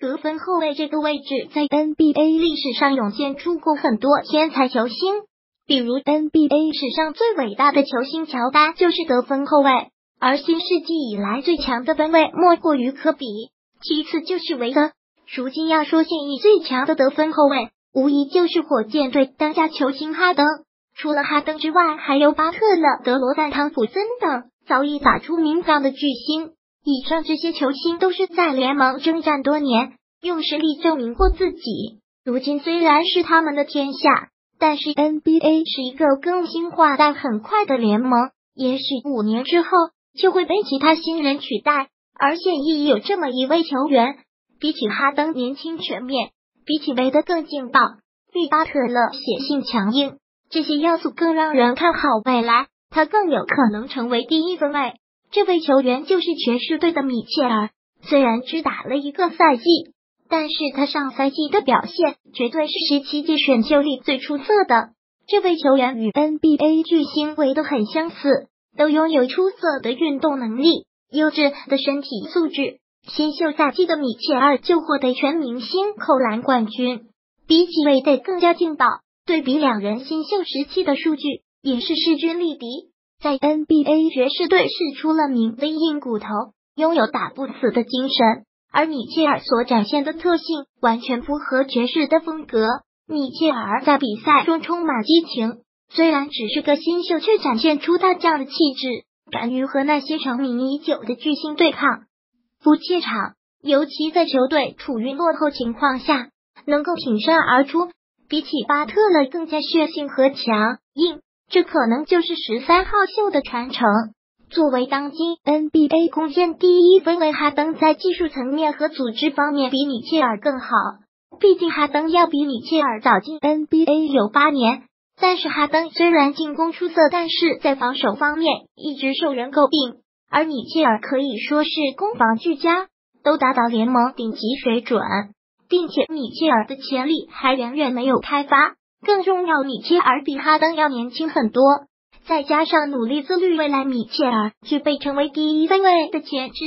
得分后卫这个位置在 NBA 历史上涌现出过很多天才球星，比如 NBA 史上最伟大的球星乔丹就是得分后卫，而新世纪以来最强的分卫莫过于科比，其次就是韦德。如今要说现役最强的得分后卫，无疑就是火箭队当家球星哈登。除了哈登之外，还有巴特勒、德罗赞、汤普森等早已打出名堂的巨星。以上这些球星都是在联盟征战多年，用实力证明过自己。如今虽然是他们的天下，但是 NBA 是一个更新化但很快的联盟，也许五年之后就会被其他新人取代。而现役有这么一位球员，比起哈登年轻全面，比起韦德更劲爆，比巴特勒血性强硬。这些要素更让人看好未来，他更有可能成为第一分位。这位球员就是爵士队的米切尔。虽然只打了一个赛季，但是他上赛季的表现绝对是十七届选秀里最出色的。这位球员与 NBA 巨星韦德很相似，都拥有出色的运动能力、优质的身体素质。新秀赛季的米切尔就获得全明星扣篮冠军，比起韦德更加劲爆。对比两人新秀时期的数据，也是势均力敌。在 NBA 爵士队是出了名的硬骨头，拥有打不死的精神。而米切尔所展现的特性完全符合爵士的风格。米切尔在比赛中充满激情，虽然只是个新秀，却展现出大将的气质，敢于和那些成名已久的巨星对抗，不怯场。尤其在球队处于落后情况下，能够挺身而出。比起巴特勒更加血性和强硬，这可能就是十三号秀的传承。作为当今 NBA 贡献第一分为，哈登在技术层面和组织方面比米切尔更好。毕竟哈登要比米切尔早进 NBA 有八年，但是哈登虽然进攻出色，但是在防守方面一直受人诟病，而米切尔可以说是攻防俱佳，都达到联盟顶级水准。并且米切尔的潜力还远远没有开发，更重要，米切尔比哈登要年轻很多，再加上努力自律，未来米切尔具备成为第一分位的潜质。